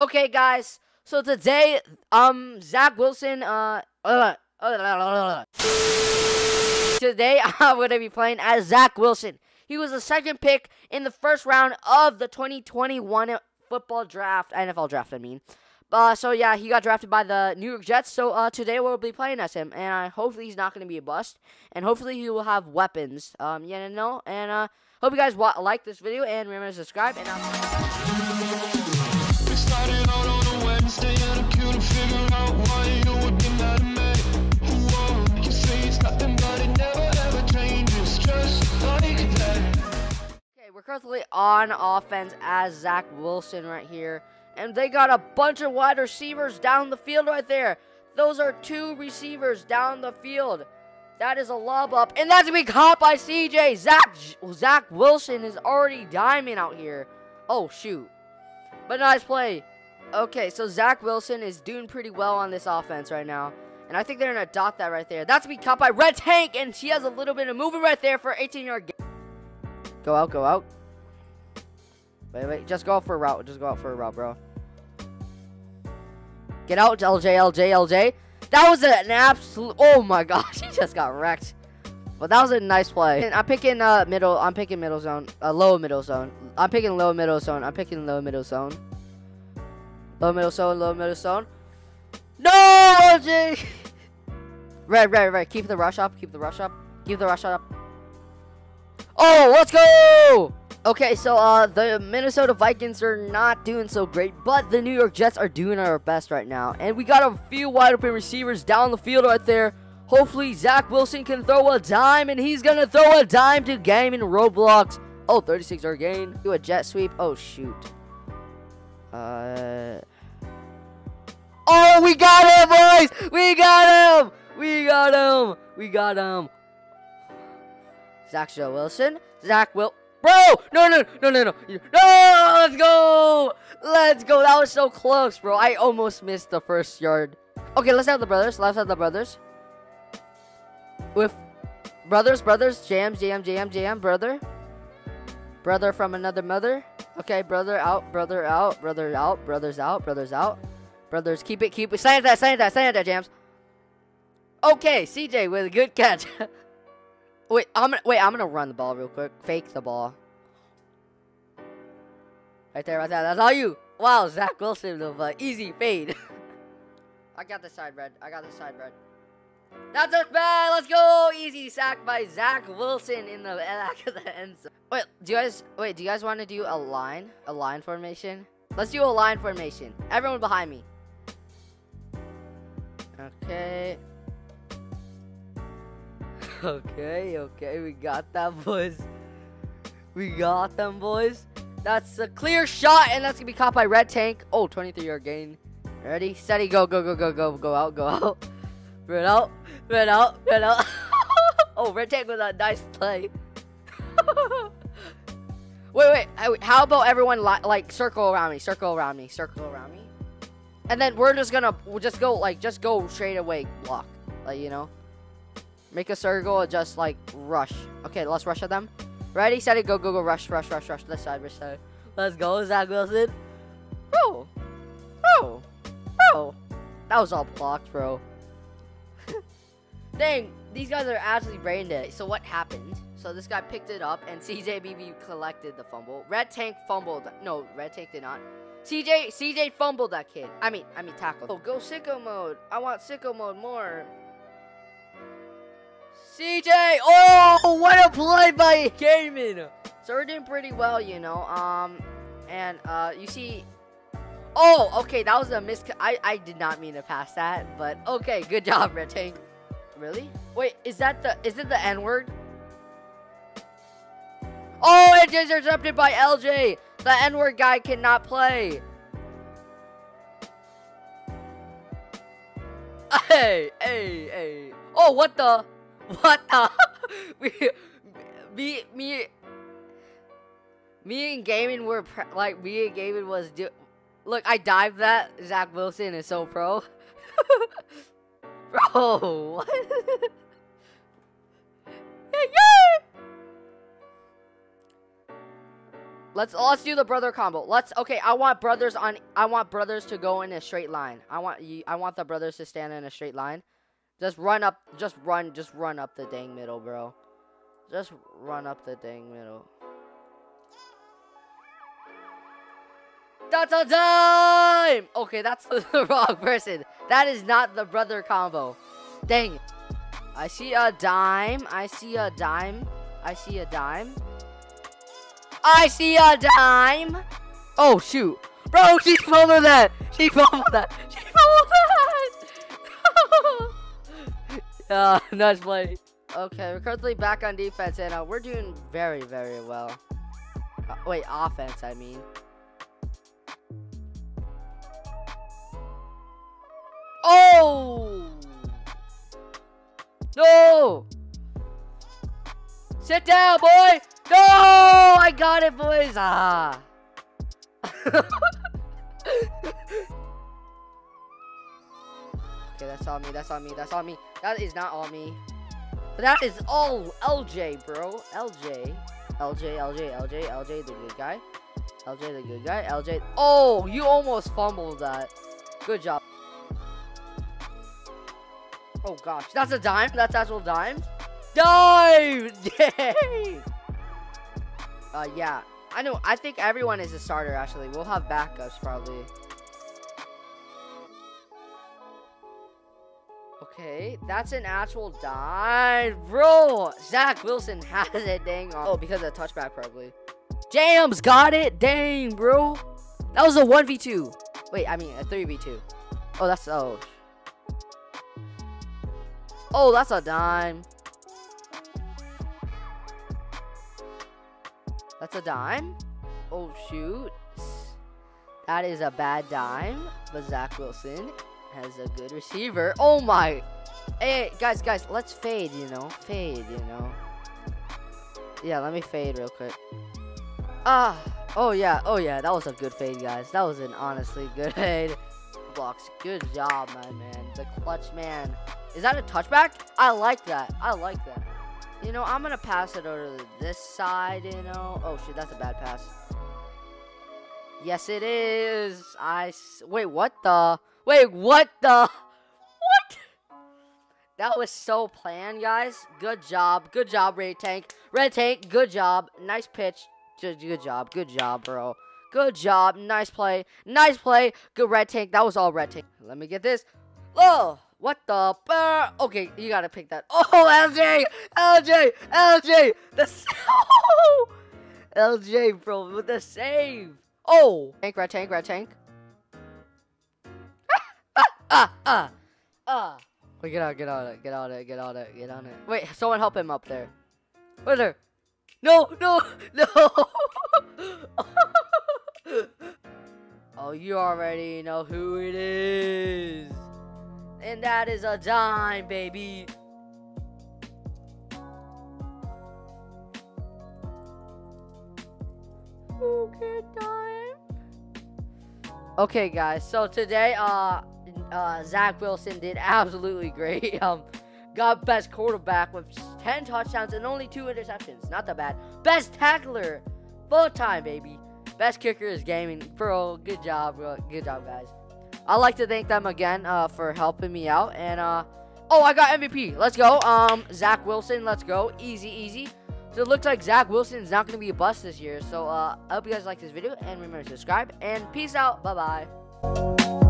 Okay, guys. So today, um, Zach Wilson, uh, uh, uh, today I'm gonna be playing as Zach Wilson. He was the second pick in the first round of the 2021 football draft, NFL draft, I mean. Uh, so yeah, he got drafted by the New York Jets. So uh, today we'll be playing as him, and I hopefully he's not gonna be a bust, and hopefully he will have weapons. Um, yeah, no, and uh, hope you guys like this video and remember to subscribe. And. Uh on offense as Zach Wilson right here. And they got a bunch of wide receivers down the field right there. Those are two receivers down the field. That is a lob up. And that's going to be caught by CJ. Zach, Zach Wilson is already diamond out here. Oh, shoot. But nice play. Okay, so Zach Wilson is doing pretty well on this offense right now. And I think they're going to dot that right there. That's going to be caught by Red Tank. And she has a little bit of movement right there for 18-yard gain. Go out, go out. Wait, wait. Just go out for a route. Just go out for a route, bro. Get out, LJ, LJ, LJ. That was an absolute... Oh, my gosh. He just got wrecked. But that was a nice play. I'm picking uh, middle. I'm picking middle zone. Uh, low middle zone. I'm picking low middle zone. I'm picking low middle zone. Low middle zone. Low middle zone. No, LJ. Red, red, red. Keep the rush up. Keep the rush up. Keep the rush up. Oh, let's go! Okay, so uh, the Minnesota Vikings are not doing so great, but the New York Jets are doing our best right now. And we got a few wide open receivers down the field right there. Hopefully, Zach Wilson can throw a dime, and he's going to throw a dime to game in Roblox. Oh, 36 yard gain. Do a jet sweep. Oh, shoot. Uh. Oh, we got him, boys! We got him! We got him! We got him! Zach Joe Wilson. Zach Will. Bro! No, no, no, no, no. No! Let's go! Let's go. That was so close, bro. I almost missed the first yard. Okay, let's have the brothers. Let's have the brothers. With brothers, brothers, jam, jam, jam, jam, brother. Brother from another mother. Okay, brother out, brother out, brother out, brothers out, brothers out. Brothers, keep it, keep it. Sign that, sign that, sign that, jams. Okay, CJ with a good catch. Wait, I'm gonna wait. I'm gonna run the ball real quick. Fake the ball. Right there, right there. That's all you. Wow, Zach Wilson of easy fade. I got the side red. I got the side red. That's a bad. Let's go. Easy sack by Zach Wilson in the back of the end zone. Wait, do you guys wait? Do you guys want to do a line? A line formation? Let's do a line formation. Everyone behind me. Okay. Okay, okay, we got that, boys. We got them, boys. That's a clear shot, and that's gonna be caught by Red Tank. Oh, 23 yard gain. Ready, steady, go, go, go, go, go, go out, go out. Red out, red out, red out. oh, Red Tank with a nice play. wait, wait, how about everyone li like circle around me, circle around me, circle around me, and then we're just gonna we'll just go like just go straight away block, like you know. Make a circle and just like rush. Okay, let's rush at them. Ready, set it, go, go, go, rush, rush, rush, rush. This side, this side. Let's go, Zach Wilson. Bro. Bro. Bro. That was all blocked, bro. Dang, these guys are actually brain dead. So what happened? So this guy picked it up and CJBB collected the fumble. Red Tank fumbled. No, Red Tank did not. CJ CJ fumbled that kid. I mean, I mean tackle. Oh, go sicko mode. I want sicko mode more. CJ! Oh, what a play by Gaiman! So we're doing pretty well, you know. Um, and uh, you see. Oh, okay, that was a miss. I I did not mean to pass that, but okay, good job, Red Tank. Really? Wait, is that the is it the N word? Oh, it just interrupted by LJ. The N word guy cannot play. Hey, hey, hey. Oh, what the? What the? we, me, me, me and Gaming were like me and Gaming was do. Look, I dived that. Zach Wilson is so pro. Bro, what? yeah. Let's let's do the brother combo. Let's okay. I want brothers on. I want brothers to go in a straight line. I want you. I want the brothers to stand in a straight line. Just run up. Just run. Just run up the dang middle, bro. Just run up the dang middle. That's a dime! Okay, that's the wrong person. That is not the brother combo. Dang it. I see a dime. I see a dime. I see a dime. I see a dime. Oh, shoot. Bro, she fumbled that. She fumbled that. Uh, nice play. Okay, we're currently back on defense, and uh, we're doing very, very well. Uh, wait, offense, I mean. Oh! No! Sit down, boy! No! I got it, boys! Ah! okay, that's all me, that's all me, that's all me. That is not all me. But that is all LJ, bro. LJ. LJ, LJ, LJ, LJ, the good guy. LJ, the good guy. LJ. Oh, you almost fumbled that. Good job. Oh gosh, that's a dime. That's actual dime. Dime! Yay! Uh, yeah. I know. I think everyone is a starter. Actually, we'll have backups probably. Okay, that's an actual dime, bro. Zach Wilson has it. Dang. Oh, because of the touchback probably. Jams got it. Dang, bro. That was a one v two. Wait, I mean a three v two. Oh, that's oh. Oh, that's a dime. That's a dime? Oh, shoot. That is a bad dime. But Zach Wilson has a good receiver. Oh, my. Hey, guys, guys, let's fade, you know. Fade, you know. Yeah, let me fade real quick. Ah. Oh, yeah. Oh, yeah. That was a good fade, guys. That was an honestly good fade. Blocks. Good job, my man. The clutch man. Is that a touchback? I like that. I like that. You know, I'm to pass it over to this side, you know. Oh, shit, that's a bad pass. Yes, it is. I... Wait, what the... Wait, what the... What? That was so planned, guys. Good job. Good job, Red Tank. Red Tank, good job. Nice pitch. Good job. Good job, bro. Good job. Nice play. Nice play. Good Red Tank. That was all Red Tank. Let me get this. Oh! What the? Okay, you gotta pick that. Oh, LJ! LJ! LJ! The LJ, bro, with the save. Oh! Tank, red tank, red tank. Ah, ah, ah. Wait, get out, get out get out get out get on it. Wait, someone help him up there. Where there? No, no, no! oh, you already know who it is. And that is a dime, baby. Okay, dime. Okay, guys. So today, uh, uh, Zach Wilson did absolutely great. Um, got best quarterback with 10 touchdowns and only two interceptions. Not that bad. Best tackler, full time, baby. Best kicker is gaming. Bro, good job, bro. Good job, guys. I'd like to thank them again uh, for helping me out. And, uh, oh, I got MVP. Let's go. Um, Zach Wilson, let's go. Easy, easy. So it looks like Zach Wilson is not going to be a bust this year. So uh, I hope you guys like this video. And remember to subscribe. And peace out. Bye-bye.